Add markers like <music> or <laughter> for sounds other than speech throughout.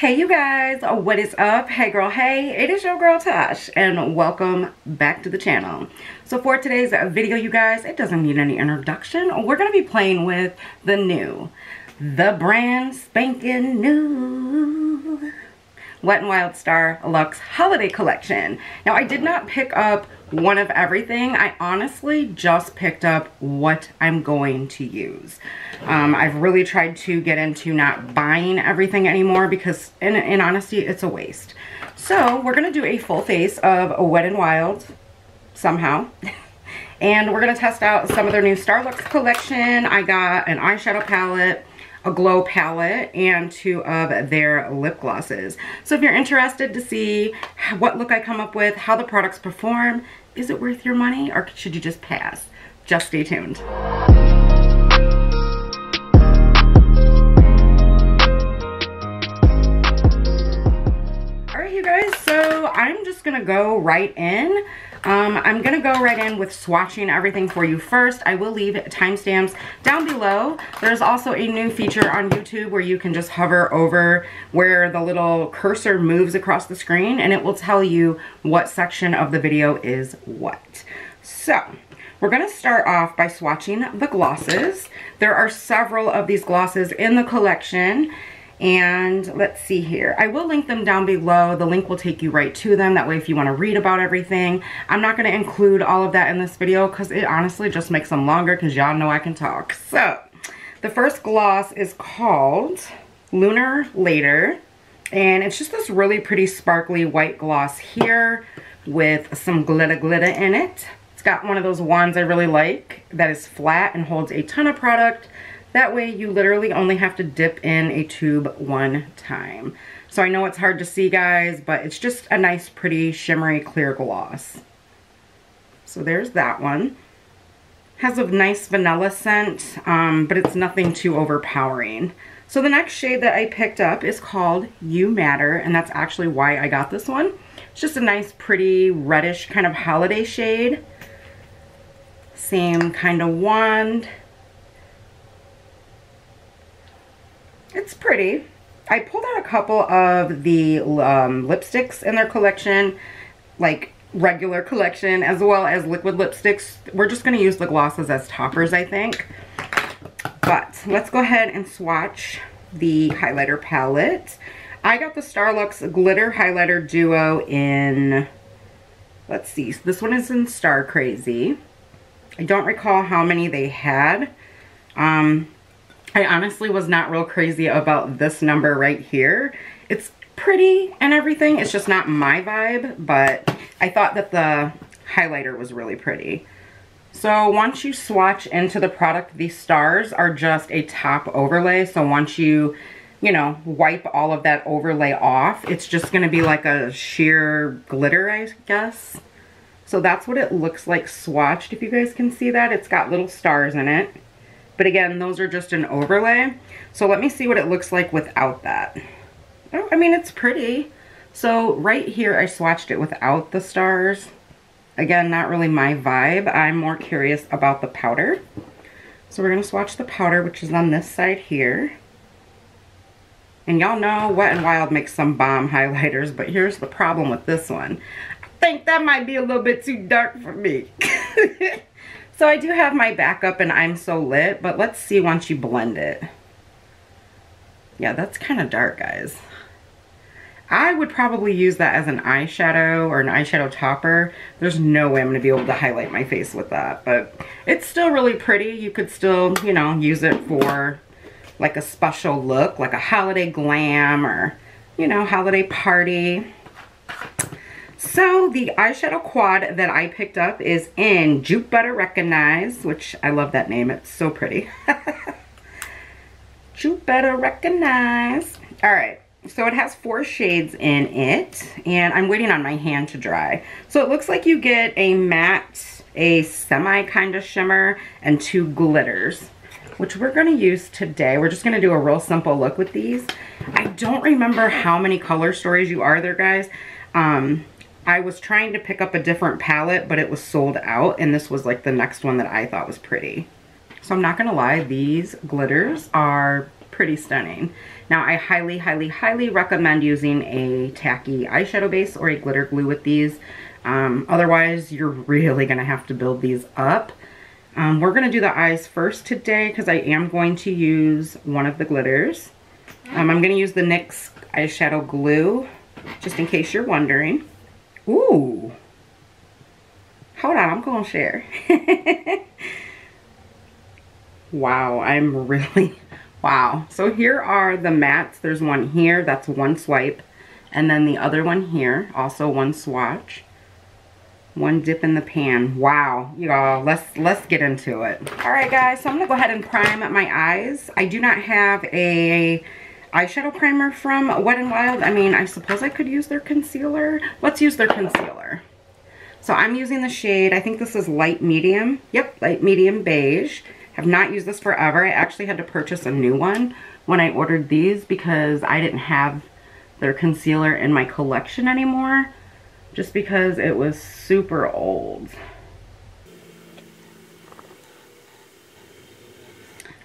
Hey you guys, what is up? Hey girl, hey, it is your girl Tash and welcome back to the channel. So for today's video you guys, it doesn't need any introduction. We're going to be playing with the new, the brand spanking new Wet n Wild Star Lux Holiday Collection. Now I did not pick up one of everything. I honestly just picked up what I'm going to use. Um, I've really tried to get into not buying everything anymore because in, in honesty, it's a waste. So we're going to do a full face of Wet n Wild somehow. <laughs> and we're going to test out some of their new Star Starlux collection. I got an eyeshadow palette, a glow palette and two of their lip glosses. So if you're interested to see what look I come up with, how the products perform, is it worth your money or should you just pass? Just stay tuned. Alright you guys, so I'm just gonna go right in. Um, I'm to go right in with swatching everything for you first. I will leave timestamps down below. There's also a new feature on YouTube where you can just hover over where the little cursor moves across the screen and it will tell you what section of the video is what. So, we're to start off by swatching the glosses. There are several of these glosses in the collection and let's see here. I will link them down below. The link will take you right to them. That way if you want to read about everything. I'm not going to include all of that in this video because it honestly just makes them longer because y'all know I can talk. So, the first gloss is called Lunar Later. And it's just this really pretty sparkly white gloss here with some glitter glitter in it. It's got one of those wands I really like that is flat and holds a ton of product that way you literally only have to dip in a tube one time. So I know it's hard to see guys, but it's just a nice pretty shimmery clear gloss. So there's that one. Has a nice vanilla scent, um, but it's nothing too overpowering. So the next shade that I picked up is called You Matter, and that's actually why I got this one. It's just a nice pretty reddish kind of holiday shade. Same kind of wand. It's pretty. I pulled out a couple of the um, lipsticks in their collection, like regular collection, as well as liquid lipsticks. We're just going to use the glosses as toppers, I think. But let's go ahead and swatch the highlighter palette. I got the Starlux Glitter Highlighter Duo in, let's see, this one is in Star Crazy. I don't recall how many they had. Um, I honestly was not real crazy about this number right here. It's pretty and everything. It's just not my vibe, but I thought that the highlighter was really pretty. So once you swatch into the product, these stars are just a top overlay. So once you, you know, wipe all of that overlay off, it's just going to be like a sheer glitter, I guess. So that's what it looks like swatched, if you guys can see that. It's got little stars in it. But again, those are just an overlay. So let me see what it looks like without that. Oh, I mean, it's pretty. So right here, I swatched it without the stars. Again, not really my vibe. I'm more curious about the powder. So we're going to swatch the powder, which is on this side here. And y'all know Wet n Wild makes some bomb highlighters, but here's the problem with this one. I think that might be a little bit too dark for me. <laughs> So I do have my backup and I'm So Lit, but let's see once you blend it. Yeah, that's kind of dark, guys. I would probably use that as an eyeshadow or an eyeshadow topper. There's no way I'm going to be able to highlight my face with that, but it's still really pretty. You could still, you know, use it for like a special look, like a holiday glam or, you know, holiday party. So the eyeshadow quad that I picked up is in Jupiter Recognize, which I love that name. It's so pretty. <laughs> Jupiter Recognize. All right. So it has four shades in it, and I'm waiting on my hand to dry. So it looks like you get a matte, a semi kind of shimmer, and two glitters, which we're gonna use today. We're just gonna do a real simple look with these. I don't remember how many color stories you are there, guys. Um, I was trying to pick up a different palette, but it was sold out, and this was like the next one that I thought was pretty. So I'm not gonna lie, these glitters are pretty stunning. Now I highly, highly, highly recommend using a tacky eyeshadow base or a glitter glue with these. Um, otherwise, you're really to have to build these up. Um, we're to do the eyes first today because I am going to use one of the glitters. Um, I'm to use the NYX eyeshadow glue, just in case you're wondering. Ooh. Hold on, I'm going to share. <laughs> wow, I'm really, <laughs> wow. So here are the mattes. There's one here, that's one swipe. And then the other one here, also one swatch one dip in the pan wow y'all let's let's get into it all right guys so i'm gonna go ahead and prime my eyes i do not have a eyeshadow primer from wet and wild. I mean i suppose i could use their concealer. Let's use their concealer. So i'm using the shade i think this is light medium. Yep light medium beige. Have not used this forever. I actually had to purchase a new one when i ordered these because i didn't have their concealer in my collection anymore just because it was super old.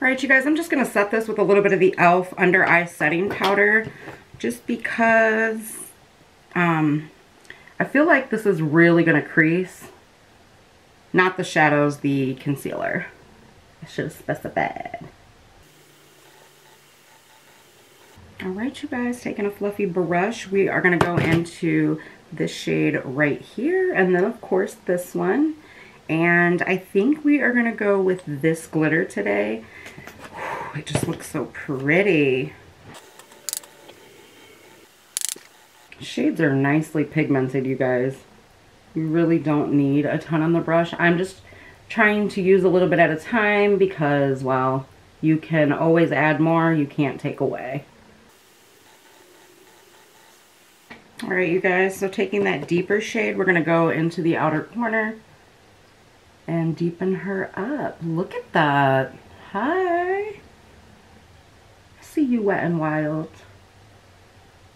All right, you guys, I'm just going to set this with a little bit of the e.l.f. Under Eye Setting Powder just because um, I feel like this is really going to crease. Not the shadows, the concealer. I should have specified. All right, you guys, taking a fluffy brush, we are going to go into this shade right here and then of course this one and I think we are gonna go with this glitter today. It just looks so pretty. Shades are nicely pigmented you guys. You really don't need a ton on the brush. I'm just trying to use a little bit at a time because well you can always add more. You can't take away. All right, you guys, so taking that deeper shade, we're going to go into the outer corner and deepen her up. Look at that. Hi. I see you wet and wild.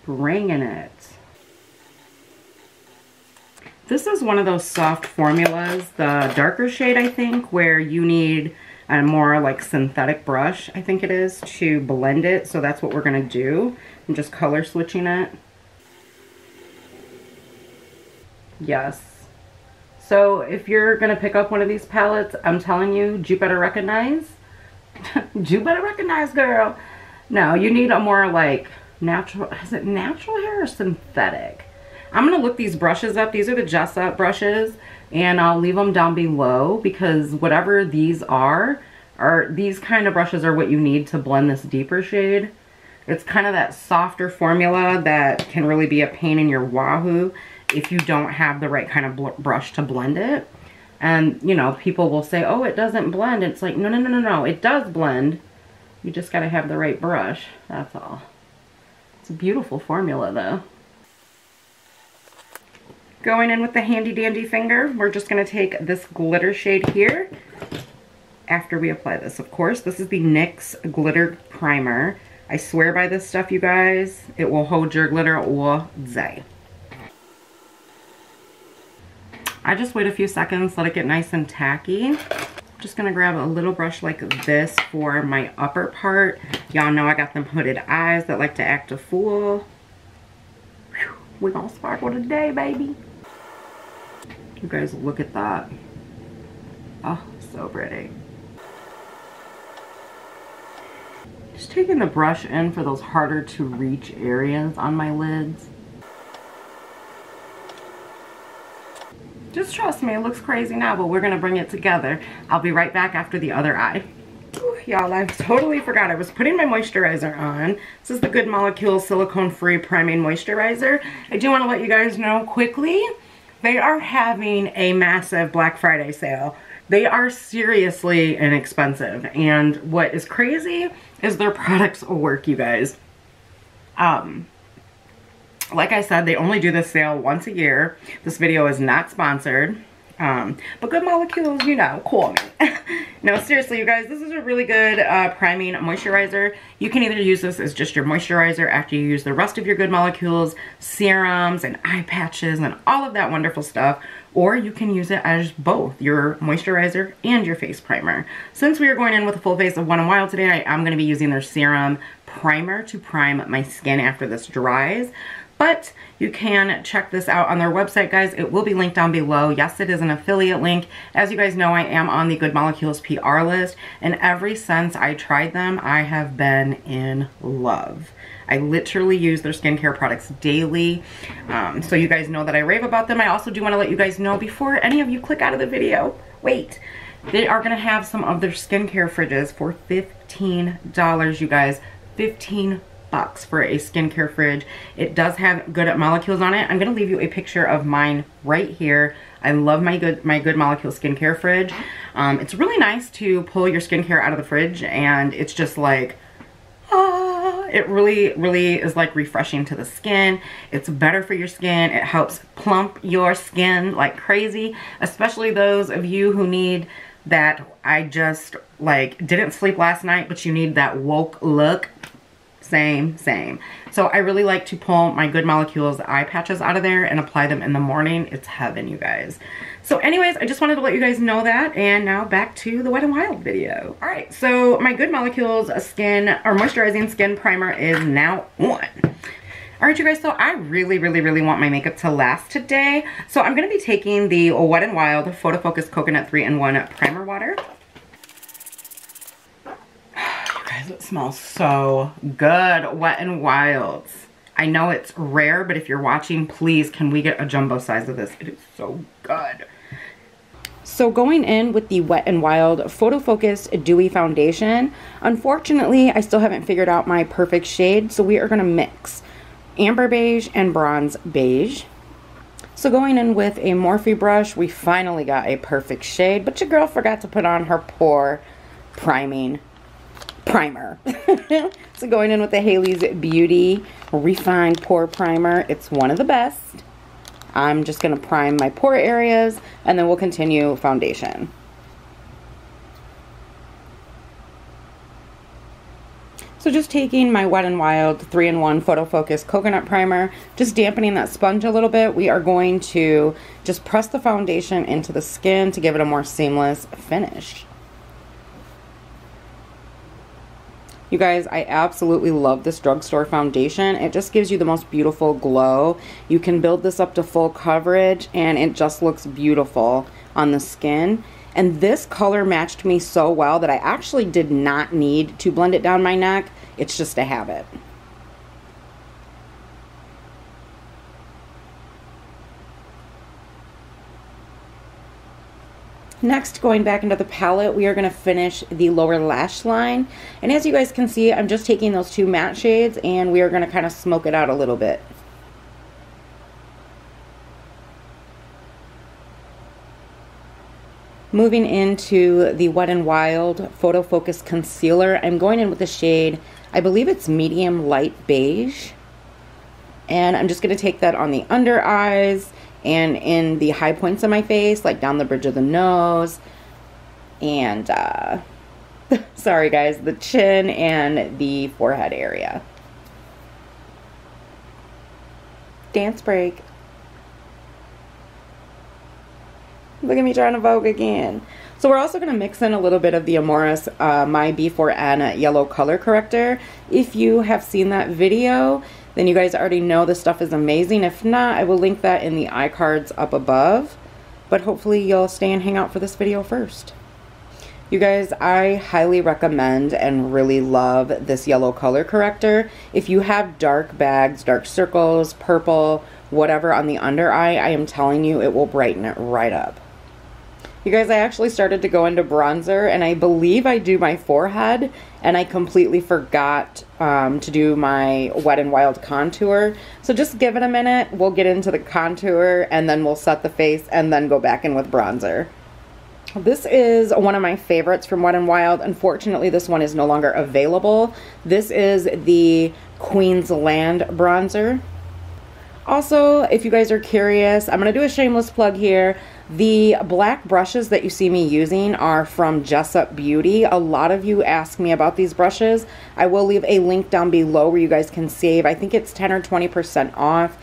Bringing it. This is one of those soft formulas, the darker shade, I think, where you need a more like synthetic brush, I think it is, to blend it. So that's what we're going to do. I'm just color switching it. Yes. So if you're going to pick up one of these palettes, I'm telling you, you better recognize. <laughs> you better recognize, girl. No, you need a more like natural, is it natural hair or synthetic? I'm going to look these brushes up. These are the Jessup brushes and I'll leave them down below because whatever these are, are these kind of brushes are what you need to blend this deeper shade. It's kind of that softer formula that can really be a pain in your wahoo if you don't have the right kind of brush to blend it. And, you know, people will say, oh, it doesn't blend. It's like, no, no, no, no, no. It does blend. You just got to have the right brush. That's all. It's a beautiful formula, though. Going in with the handy dandy finger, we're just going to take this glitter shade here. After we apply this, of course. This is the NYX Glitter Primer. I swear by this stuff, you guys. It will hold your glitter all day. I just wait a few seconds, let it get nice and tacky. I'm just gonna grab a little brush like this for my upper part. Y'all know I got them hooded eyes that like to act a fool. Whew, we gonna sparkle today, baby. You guys look at that. Oh, so pretty. Just taking the brush in for those harder to reach areas on my lids. Just trust me, it looks crazy now, but we're to bring it together. I'll be right back after the other eye. Y'all, I totally forgot. I was putting my moisturizer on. This is the Good Molecule Silicone Free Priming Moisturizer. I do want to let you guys know quickly, they are having a massive Black Friday sale. They are seriously inexpensive. And what is crazy is their products work, you guys. Um, like I said, they only do this sale once a year. This video is not sponsored. Um, but Good Molecules, you know, call me. <laughs> no, seriously, you guys, this is a really good uh, priming moisturizer. You can either use this as just your moisturizer after you use the rest of your Good Molecules, serums and eye patches and all of that wonderful stuff, or you can use it as both your moisturizer and your face primer. Since we are going in with a full face of Wet n Wild today, I am going to be using their serum primer to prime my skin after this dries. But you can check this out on their website, guys. It will be linked down below. Yes, it is an affiliate link. As you guys know, I am on the Good Molecules PR list. And ever since I tried them, I have been in love. I literally use their skincare products daily. Um, so you guys know that I rave about them. I also do want to let you guys know before any of you click out of the video, wait, they are going to have some of their skincare fridges for $15, you guys. 15 bucks for a skincare fridge. It does have good molecules on it. I'm to leave you a picture of mine right here. I love my good my good molecule skincare fridge. Um, it's really nice to pull your skincare out of the fridge and it's just like ah, it really really is like refreshing to the skin. It's better for your skin. It helps plump your skin like crazy, especially those of you who need that I just like didn't sleep last night but you need that woke look same, same. So I really like to pull my Good Molecules eye patches out of there and apply them in the morning. It's heaven, you guys. So anyways, I just wanted to let you guys know that. And now back to the Wet n Wild video. All right, so my Good Molecules skin or moisturizing skin primer is now on. All right, you guys, so I really, really, really want my makeup to last today. So I'm gonna be taking the Wet n Wild Photo Focus Coconut 3-in-1 Primer Water. It smells so good. Wet n Wilds. I know it's rare, but if you're watching, please, can we get a jumbo size of this? It is so good. So going in with the Wet n Wild Photo Focus Dewy Foundation, unfortunately, I still haven't figured out my perfect shade, so we are going to mix amber beige and bronze beige. So going in with a Morphe brush, we finally got a perfect shade, but your girl forgot to put on her pore priming primer. <laughs> so going in with the Haley's Beauty Refined Pore Primer. It's one of the best. I'm just going to prime my pore areas and then we'll continue foundation. So just taking my Wet n Wild 3-in-1 Photo Focus Coconut Primer, just dampening that sponge a little bit, we are going to just press the foundation into the skin to give it a more seamless finish. You guys, I absolutely love this drugstore foundation. It just gives you the most beautiful glow. You can build this up to full coverage and it just looks beautiful on the skin. And this color matched me so well that I actually did not need to blend it down my neck. It's just a habit. Next, going back into the palette, we are going to finish the lower lash line. And as you guys can see, I'm just taking those two matte shades and we are going to kind of smoke it out a little bit. Moving into the Wet n Wild Photo Focus Concealer, I'm going in with the shade, I believe it's medium light beige. And I'm just going to take that on the under eyes and in the high points of my face, like down the bridge of the nose, and uh, <laughs> sorry guys, the chin and the forehead area. Dance break. Look at me trying to Vogue again. So we're also going to mix in a little bit of the Amoris uh, My B4N Yellow Color Corrector. If you have seen that video, then you guys already know this stuff is amazing. If not, I will link that in the iCards up above. But hopefully you'll stay and hang out for this video first. You guys, I highly recommend and really love this yellow color corrector. If you have dark bags, dark circles, purple, whatever on the under eye, I am telling you it will brighten it right up. You guys, I actually started to go into bronzer and I believe I do my forehead and I completely forgot um, to do my Wet n Wild contour. So just give it a minute. We'll get into the contour and then we'll set the face and then go back in with bronzer. This is one of my favorites from Wet n Wild. Unfortunately, this one is no longer available. This is the Queensland bronzer. Also, if you guys are curious, I'm going to do a shameless plug here. The black brushes that you see me using are from Jessup Beauty. A lot of you ask me about these brushes. I will leave a link down below where you guys can save. I think it's 10 or 20% off.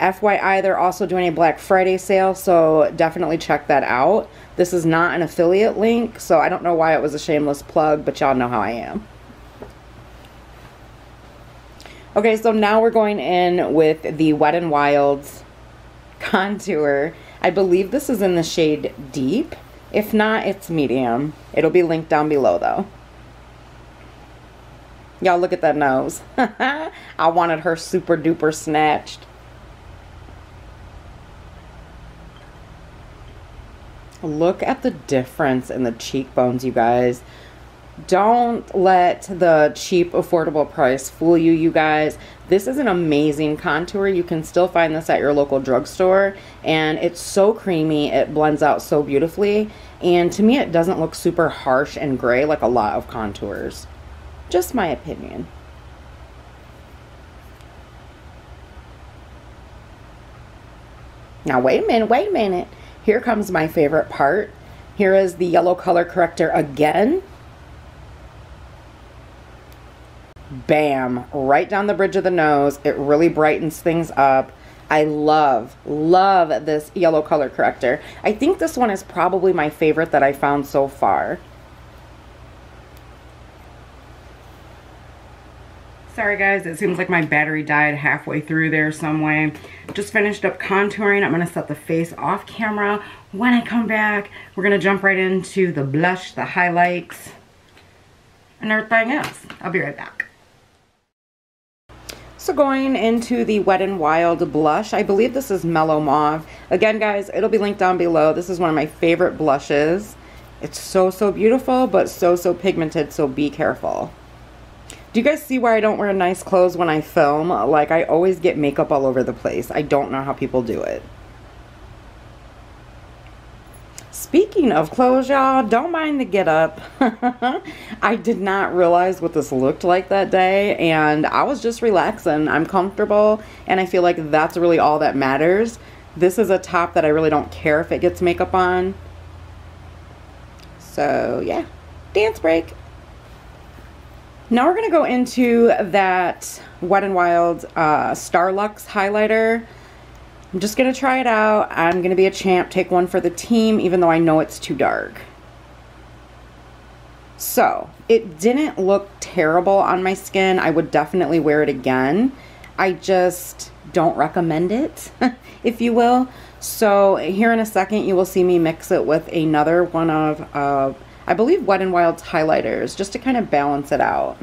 FYI, they're also doing a Black Friday sale, so definitely check that out. This is not an affiliate link, so I don't know why it was a shameless plug, but y'all know how I am. Okay, so now we're going in with the Wet n Wild's <laughs> contour. I believe this is in the shade Deep. If not, it's medium. It'll be linked down below though. Y'all look at that nose. <laughs> I wanted her super duper snatched. Look at the difference in the cheekbones, you guys. Don't let the cheap, affordable price fool you, you guys. This is an amazing contour. You can still find this at your local drugstore. And it's so creamy. It blends out so beautifully. And to me, it doesn't look super harsh and gray like a lot of contours. Just my opinion. Now, wait a minute, wait a minute. Here comes my favorite part. Here is the yellow color corrector again. Bam, right down the bridge of the nose. It really brightens things up. I love, love this yellow color corrector. I think this one is probably my favorite that I found so far. Sorry guys, it seems like my battery died halfway through there some way. Just finished up contouring. I'm going to set the face off camera. When I come back, we're going to jump right into the blush, the highlights, and everything else. I'll be right back. So going into the Wet n Wild blush, I believe this is Mellow Mauve. Again, guys, it'll be linked down below. This is one of my favorite blushes. It's so, so beautiful, but so, so pigmented, so be careful. Do you guys see why I don't wear nice clothes when I film? Like, I always get makeup all over the place. I don't know how people do it. Speaking of clothes, y'all, don't mind the get up. <laughs> I did not realize what this looked like that day, and I was just relaxing. I'm comfortable, and I feel like that's really all that matters. This is a top that I really don't care if it gets makeup on. So, yeah, dance break. Now we're going to go into that Wet n Wild uh, Starlux highlighter. I'm just going to try it out. I'm going to be a champ, take one for the team, even though I know it's too dark. So, it didn't look terrible on my skin. I would definitely wear it again. I just don't recommend it, <laughs> if you will. So, here in a second, you will see me mix it with another one of, uh, I believe, Wet n Wild's highlighters, just to kind of balance it out.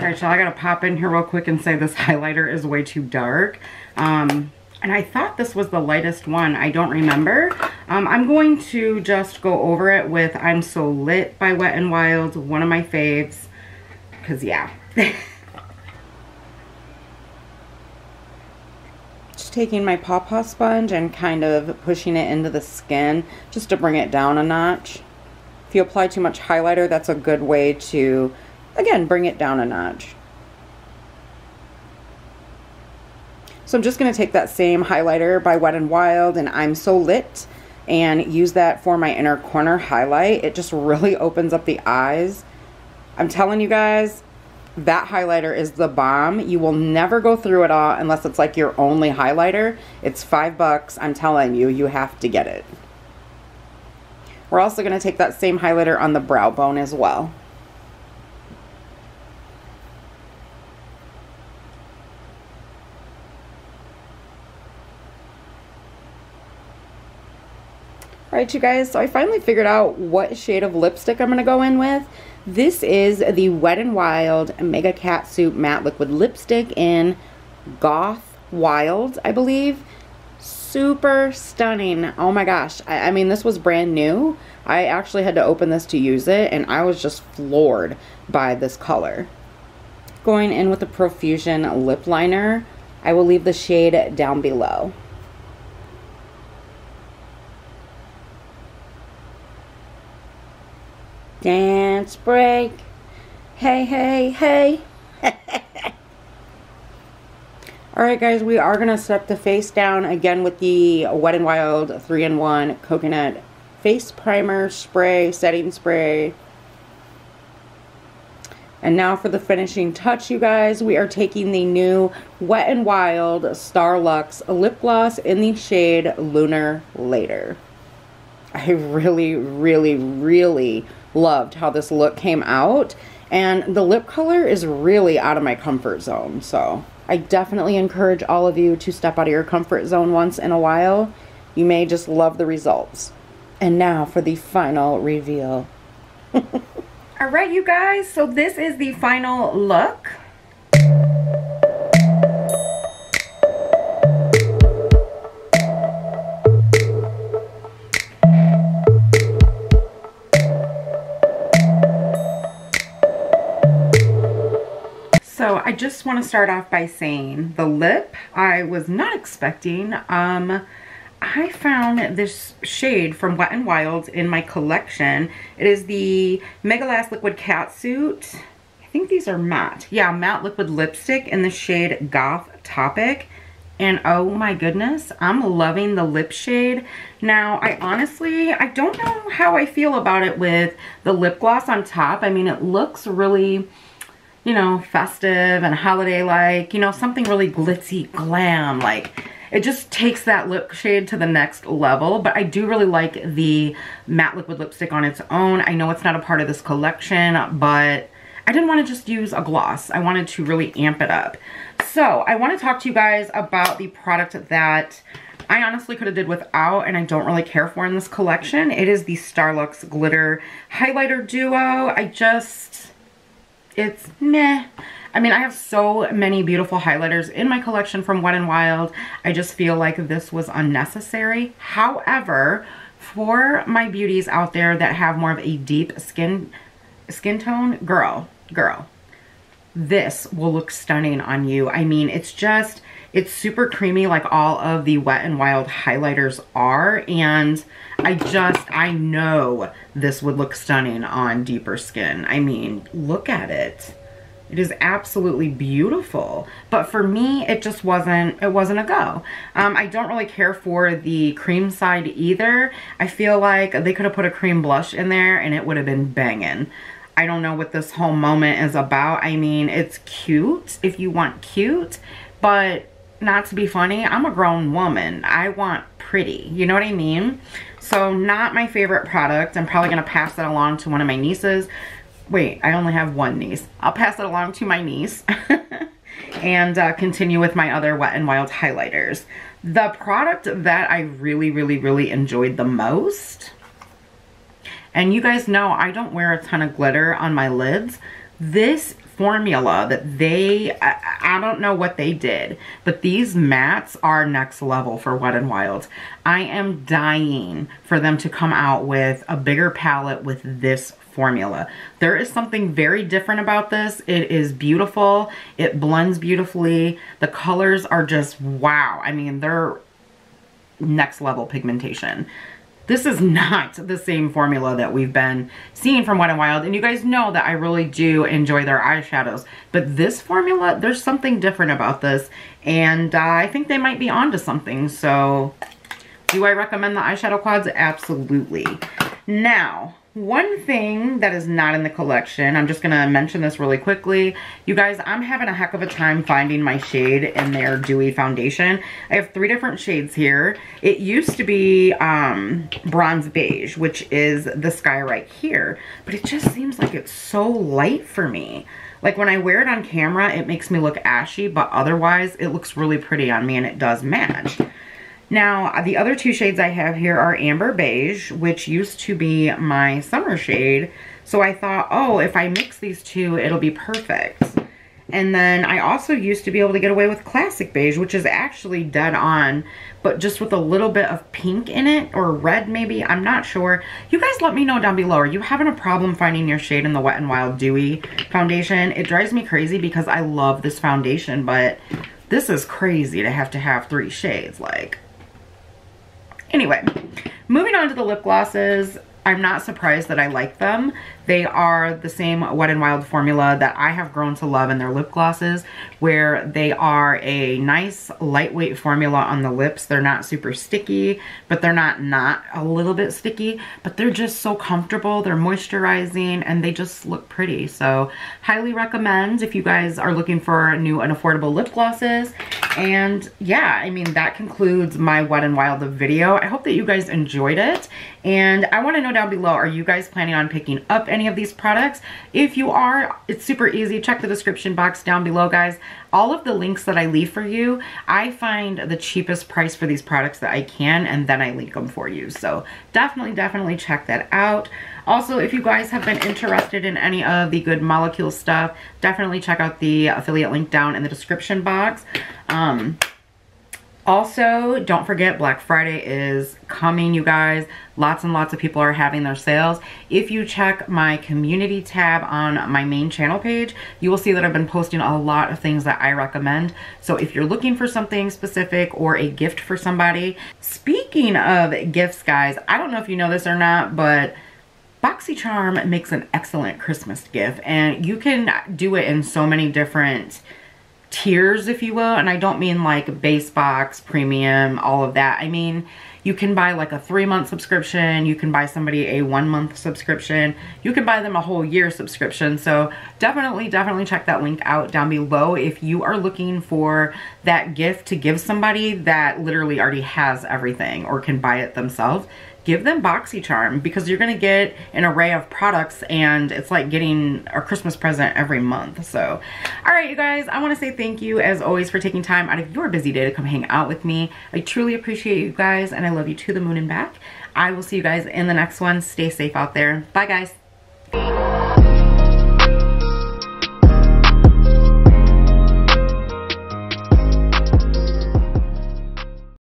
Alright, so I gotta pop in here real quick and say this <laughs> highlighter is way too dark. Um, and I thought this was the lightest one. I don't remember. Um, I'm going to just go over it with I'm So Lit by Wet n Wild, one of my faves. Because, yeah. <laughs> just taking my Paw Paw sponge and kind of pushing it into the skin just to bring it down a notch. If you apply too much highlighter, that's a good way to Again, bring it down a notch. So I'm just going to take that same highlighter by Wet n Wild and I'm So Lit and use that for my inner corner highlight. It just really <laughs> opens up the eyes. I'm telling you guys, that highlighter is the bomb. You will never go through it all unless it's like your only highlighter. It's five bucks. I'm telling you, you have to get it. We're also going to take that same highlighter on the brow bone as well. Alright you guys, so I finally figured out what shade of lipstick I'm going to go in with. This is the Wet n Wild Mega Cat Catsuit Matte Liquid Lipstick in Goth Wild, I believe. Super stunning. Oh my gosh. I, I mean, this was brand new. I actually had to open this to use it, and I was just floored by this color. Going in with a Profusion lip liner. I will leave the shade down below. Dance break. Hey, hey, hey. <laughs> Alright guys, we are going to set the face down again with the Wet n Wild 3-in-1 Coconut Face Primer Spray, Setting Spray. And now for the finishing touch, you guys. We are taking the new Wet n Wild Star Starlux Lip Gloss in the shade Lunar Later. I really, really, really loved how this look came out. And the lip color is really out of my comfort zone. So I definitely encourage all of you to step out of your comfort zone once in a while. You may just love the results. And now for the final reveal. <laughs> all right, you guys. So this is the final look. So I just want to start off by saying the lip I was not expecting. Um, I found this shade from Wet n Wild in my collection. It is the Megalast Liquid Catsuit. I think these are matte. Yeah, matte liquid lipstick in the shade Goth Topic. And oh my goodness, I'm loving the lip shade. Now, I honestly, I don't know how I feel about it with the lip gloss on top. I mean, it looks really you know, festive and holiday-like, you know, something really glitzy, glam, like, it just takes that lip shade to the next level, but I do really like the matte liquid lipstick on its own. I know it's not a part of this collection, but I didn't want to just use a gloss. I wanted to really amp it up. So I want to talk to you guys about the product that I honestly could have did without and I don't really care for in this collection. It is the Starlux Glitter Highlighter Duo. I just it's meh. I mean, I have so many beautiful highlighters in my collection from Wet n Wild. I just feel like this was unnecessary. However, for my beauties out there that have more of a deep skin skin tone, girl, girl, this will look stunning on you. I mean, it's just, it's super creamy like all of the Wet n Wild highlighters are. And I just, I know this would look stunning on deeper skin. I mean, look at it. It is absolutely beautiful. But for me, it just wasn't, it wasn't a go. Um, I don't really care for the cream side either. I feel like they could have put a cream blush in there and it would have been banging. I don't know what this whole moment is about. I mean, it's cute if you want cute, but not to be funny, I'm a grown woman. I want pretty, you know what I mean? So not my favorite product. I'm probably to pass that along to one of my nieces. Wait, I only have one niece. I'll pass it along to my niece <laughs> and uh, continue with my other Wet n Wild highlighters. The product that I really, really, really enjoyed the most, and you guys know I don't wear a ton of glitter on my lids. This formula that they, I, I, don't know what they did, but these mattes are next level for Wet n Wild. I am dying for them to come out with a bigger palette with this formula. There is something very different about this. It is beautiful. It blends beautifully. The colors are just wow. I mean, they're next level pigmentation. This is not the same formula that we've been seeing from Wet n Wild. And you guys know that I really do enjoy their eyeshadows. But this formula, there's something different about this. And uh, I think they might be onto something. So do I recommend the eyeshadow quads? Absolutely. Now, one thing that is not in the collection, I'm just going to mention this really quickly. You guys, I'm having a heck of a time finding my shade in their Dewy Foundation. I have three different shades here. It used to be um, Bronze Beige, which is the sky right here. But it just seems like it's so light for me. Like when I wear it on camera, it makes me look ashy, but otherwise it looks really pretty on me and it does match. Now, the other two shades I have here are Amber Beige, which used to be my summer shade. So I thought, oh, if I mix these two, it'll be perfect. And then I also used to be able to get away with Classic Beige, which is actually dead on, but just with a little bit of pink in it, or red maybe, I'm not sure. You guys let me know down below, are you having a problem finding your shade in the Wet n Wild Dewy foundation? It drives me crazy because I love this foundation, but this is crazy to have to have three shades, like... Anyway, moving on to the lip glosses. I'm not surprised that I like them. They are the same Wet n Wild formula that I have grown to love in their lip glosses, where they are a nice lightweight formula on the lips. They're not super sticky, but they're not not a little bit sticky, but they're just so comfortable. They're moisturizing and they just look pretty. So highly recommend if you guys are looking for new and affordable lip glosses. And yeah, I mean, that concludes my Wet n Wild video. I hope that you guys enjoyed it. And I want to know down below, are you guys planning on picking up any of these products? If you are, it's super easy. Check the description box down below, guys. All of the links that I leave for you, I find the cheapest price for these products that I can, and then I link them for you. So definitely, definitely check that out. Also, if you guys have been interested in any of the Good Molecule stuff, definitely check out the affiliate link down in the description box. Um, also, don't forget Black Friday is coming, you guys. Lots and lots of people are having their sales. If you check my community tab on my main channel page, you will see that I've been posting a lot of things that I recommend. So if you're looking for something specific or a gift for somebody, speaking of gifts, guys, I don't know if you know this or not, but BoxyCharm makes an excellent Christmas gift and you can do it in so many different tiers, if you will. And I don't mean like base box, premium, all of that. I mean, you can buy like a three month subscription. You can buy somebody a one month subscription. You can buy them a whole year subscription. So definitely, definitely check that link out down below if you are looking for that gift to give somebody that literally already has everything or can buy it themselves give them BoxyCharm because you're going to get an array of products and it's like getting a Christmas present every month. So, all right, you guys, I want to say thank you as always for taking time out of your busy day to come hang out with me. I truly appreciate you guys and I love you to the moon and back. I will see you guys in the next one. Stay safe out there. Bye, guys.